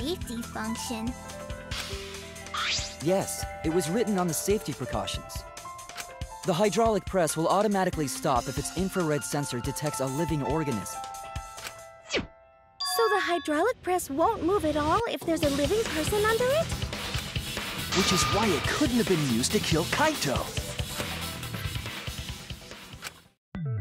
safety function. Yes, it was written on the safety precautions. The hydraulic press will automatically stop if its infrared sensor detects a living organism. So the hydraulic press won't move at all if there's a living person under it? Which is why it couldn't have been used to kill Kaito.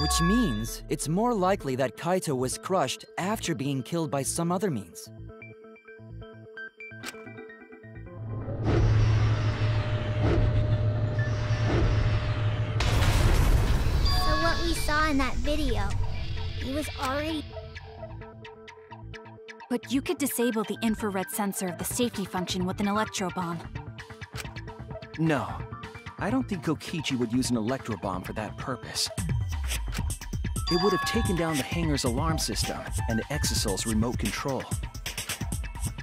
Which means it's more likely that Kaito was crushed after being killed by some other means. Video, he was already... But you could disable the infrared sensor of the safety function with an electro bomb. No, I don't think Kokichi would use an electro bomb for that purpose. It would have taken down the hangar's alarm system and the Exisal's remote control.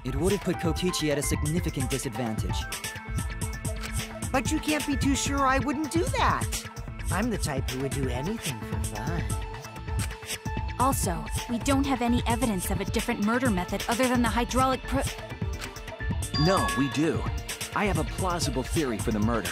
It would have put Kokichi at a significant disadvantage. But you can't be too sure I wouldn't do that. I'm the type who would do anything for fun. Also, we don't have any evidence of a different murder method other than the hydraulic pr- No, we do. I have a plausible theory for the murder.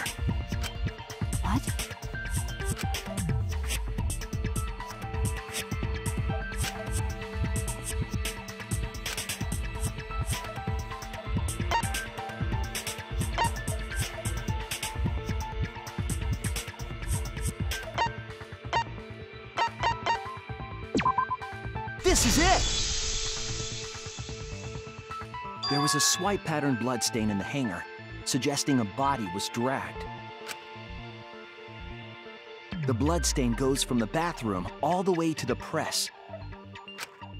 There was a swipe pattern bloodstain in the hangar, suggesting a body was dragged. The bloodstain goes from the bathroom all the way to the press.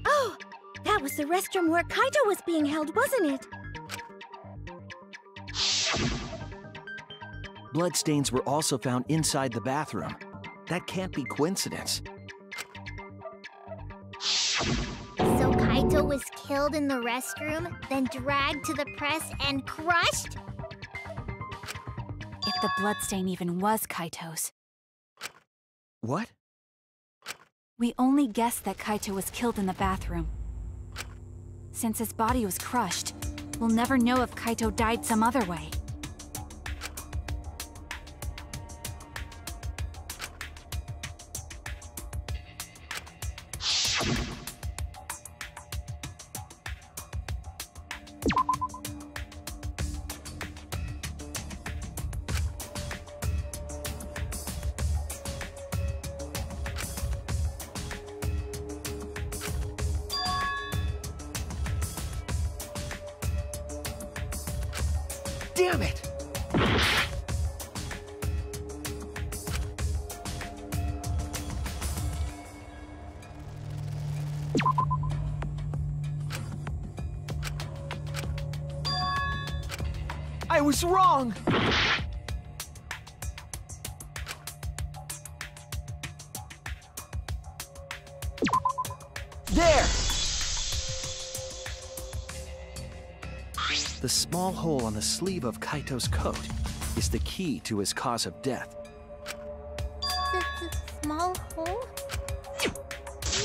Oh, that was the restroom where Kaito was being held, wasn't it? Bloodstains were also found inside the bathroom. That can't be coincidence. So Kaito was killed in the restroom, then dragged to the press and crushed? If the bloodstain even was Kaito's. What? We only guessed that Kaito was killed in the bathroom. Since his body was crushed, we'll never know if Kaito died some other way. Was wrong! There! The small hole on the sleeve of Kaito's coat is the key to his cause of death. The, the small hole?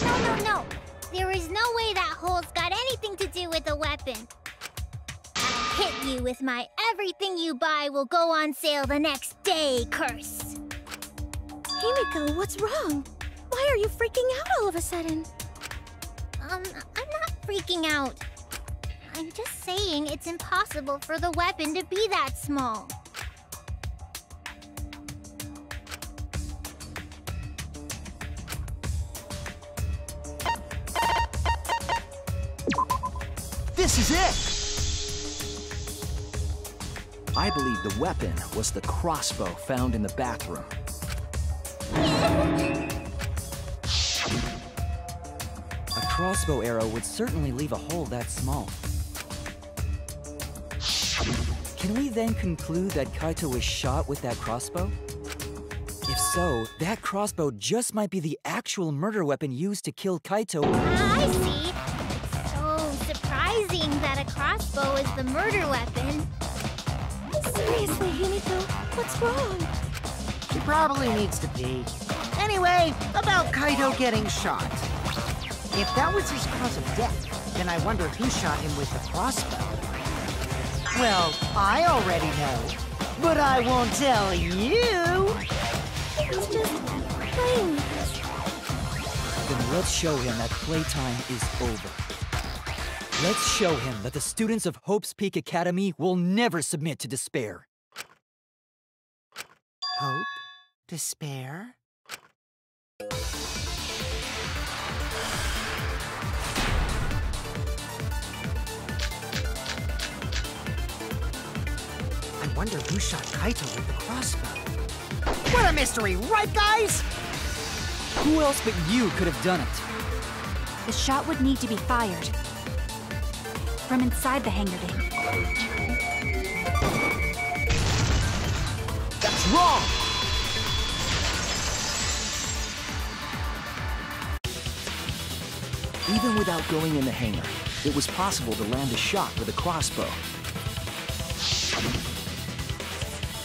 No, no, no. There is no way that hole's got anything to do with the weapon. I'll hit you with my everything you buy will go on sale the next day curse. Himiko, what's wrong? Why are you freaking out all of a sudden? Um, I'm not freaking out. I'm just saying it's impossible for the weapon to be that small. This is it! I believe the weapon was the crossbow found in the bathroom. A crossbow arrow would certainly leave a hole that small. Can we then conclude that Kaito was shot with that crossbow? If so, that crossbow just might be the actual murder weapon used to kill Kaito. I see. It's so surprising that a crossbow is the murder weapon. Seriously, Himiko, what's wrong? She probably needs to pee. Anyway, about Kaito getting shot. If that was his cause of death, then I wonder who shot him with the crossbow. Well, I already know, but I won't tell you. He's just playing. Then let's show him that playtime is over. Let's show him that the students of Hope's Peak Academy will never submit to despair. Hope? Despair? I wonder who shot Kaito with the crossbow. What a mystery, right guys? Who else but you could have done it? The shot would need to be fired. From inside the hangar bay. That's wrong! Even without going in the hangar, it was possible to land a shot with a crossbow.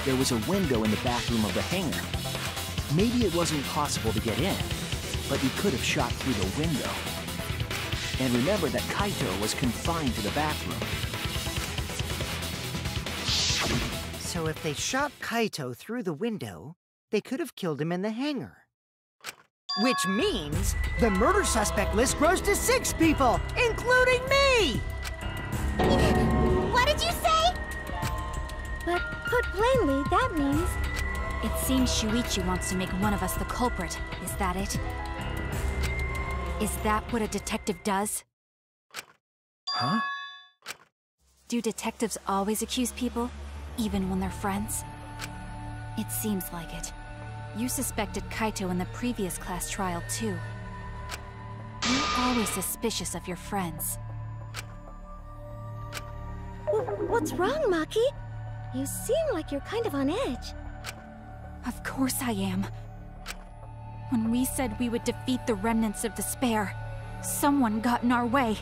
There was a window in the bathroom of the hangar. Maybe it wasn't possible to get in, but you could have shot through the window. And remember that Kaito was confined to the bathroom. So if they shot Kaito through the window, they could have killed him in the hangar. Which means the murder suspect list grows to six people, including me! What did you say? But put plainly, that means It seems Shuichi wants to make one of us the culprit. Is that it? Is that what a detective does? Huh? Do detectives always accuse people, even when they're friends? It seems like it. You suspected Kaito in the previous class trial, too. You're always suspicious of your friends. W- what's wrong, Maki? You seem like you're kind of on edge. Of course I am. When we said we would defeat the remnants of despair, someone got in our way.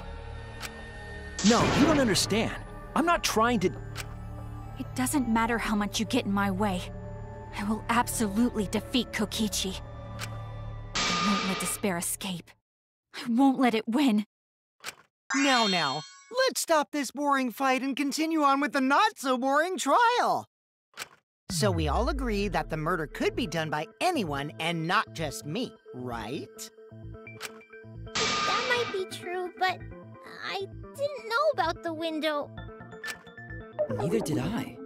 No, you don't understand. I'm not trying to... It doesn't matter how much you get in my way. I will absolutely defeat Kokichi. I won't let despair escape. I won't let it win. Now, now, let's stop this boring fight and continue on with the not-so-boring trial. So we mm-hmm. all agree that the murder could be done by anyone and not just me, right? That might be true, but I didn't know about the window. Neither did I.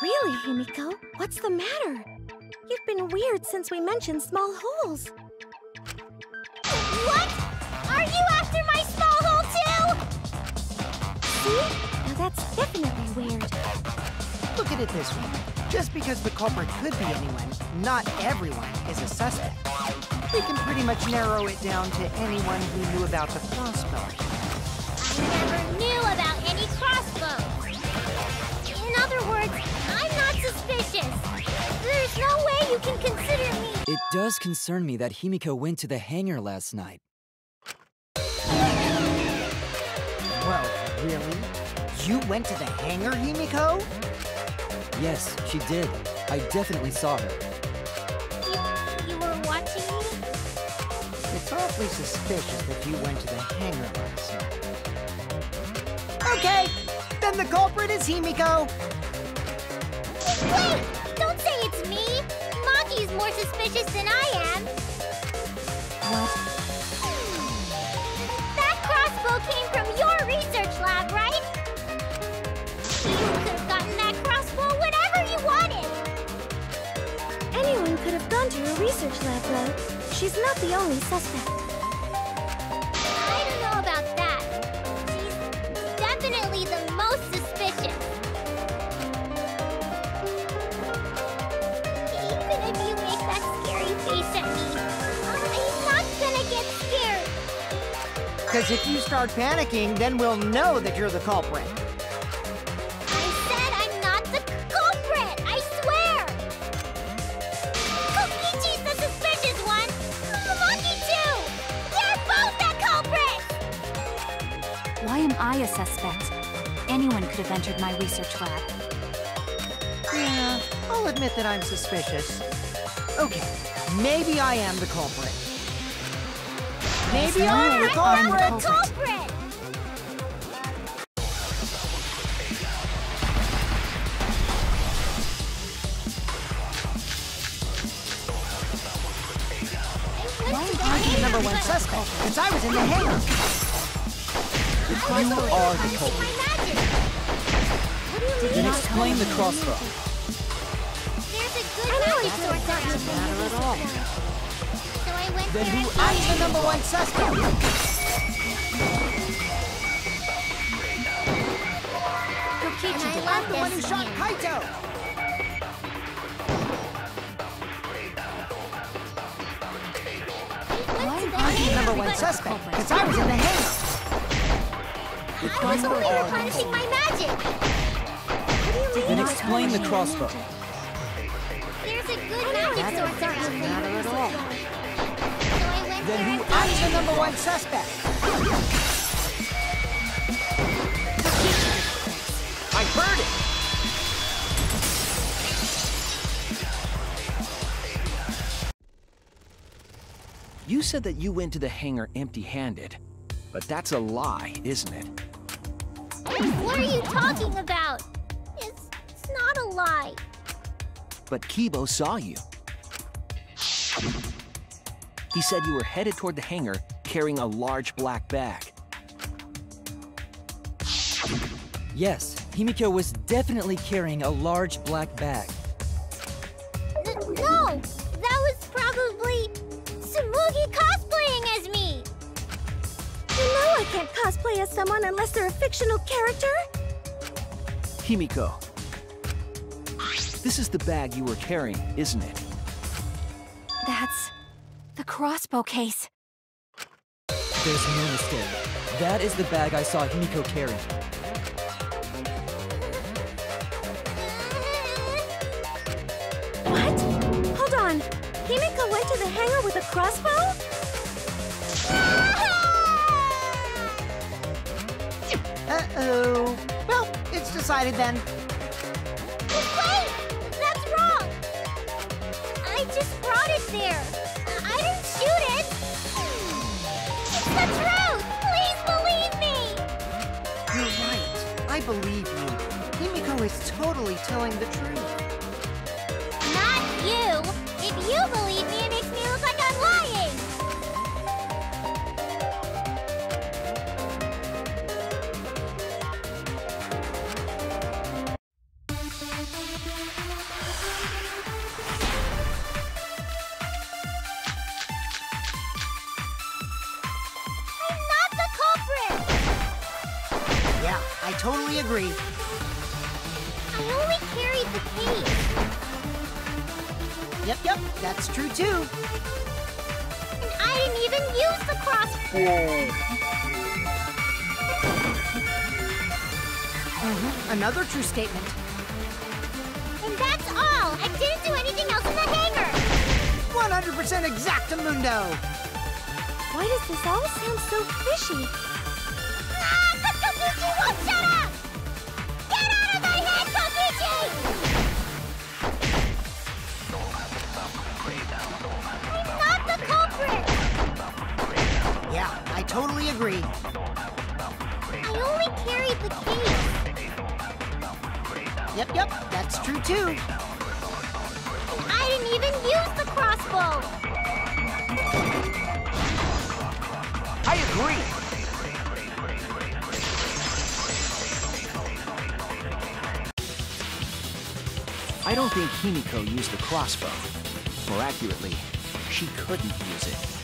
Really, Himiko? What's the matter? You've been weird since we mentioned small holes. What? Are you after my small hole too? See? Now that's definitely weird. Look at this way. Just because the culprit could be anyone, not everyone is a suspect. We can pretty much narrow it down to anyone who knew about the crossbow. I never knew about any crossbows. In other words, I'm not suspicious. There's no way you can consider me. It does concern me that Himiko went to the hangar last night. Well, really? You went to the hangar, Himiko? Yes, she did. I definitely saw her. You, you were watching me? It's awfully suspicious that you went to the hangar last night. Okay, then the culprit is Himiko. Wait! Don't say it's me! Maki's more suspicious than I research lab, though. She's not the only suspect. I don't know about that. She's definitely the most suspicious. Even if you make that scary face at me, I'm not gonna get scared. Because if you start panicking, then we'll know that you're the culprit. Anyone could have entered my research lab. Yeah, I'll admit that I'm suspicious. Okay, maybe I am the culprit. Maybe I'm, the culprit. I'm the culprit! Number one suspect since I was in the hangar. You are the culprit. My magic! Explain the crossbow. There's a good magic source around here. at all. So I went Then who I'm the number one suspect. And I love The one who shot. Kaito. I'm the number one suspect, because I was in the hangar. I was only replenishing my magic. Then explain the crossbow. There's a good magic source around here. at all. So I went Then there who- and I'm found the number one suspect. I heard it! You said that you went to the hangar empty-handed, but that's a lie, isn't it? What are you talking about? It's, it's not a lie. But Kiibo saw you. He said you were headed toward the hangar carrying a large black bag. Yes, Himiko was definitely carrying a large black bag. N- no! That was probably Tsumugi cosplaying as me! You know I can't cosplay as someone unless they're a fictional character. Himiko, this is the bag you were carrying, isn't it? That's the crossbow case. There's no mistake. That is the bag I saw Himiko carrying. What? Hold on. Himiko went to the hangar with a crossbow? Uh-oh. Well, it's decided then. Just brought it there. I didn't shoot it! It's the truth! Please believe me! You're right. I believe you. Himiko is totally telling the truth. Not you! If you believe me, I totally agree. I only carried the case. Yep, yep, that's true too. And I didn't even use the crossbow. Mm-hmm, another true statement. And that's all! I didn't do anything else in the hangar! 100% exactamundo. Why does this all sound so fishy? Totally agree. I only carried the case. Yep, yep, that's true too. I didn't even use the crossbow! I agree! I don't think Himiko used the crossbow. More accurately, she couldn't use it.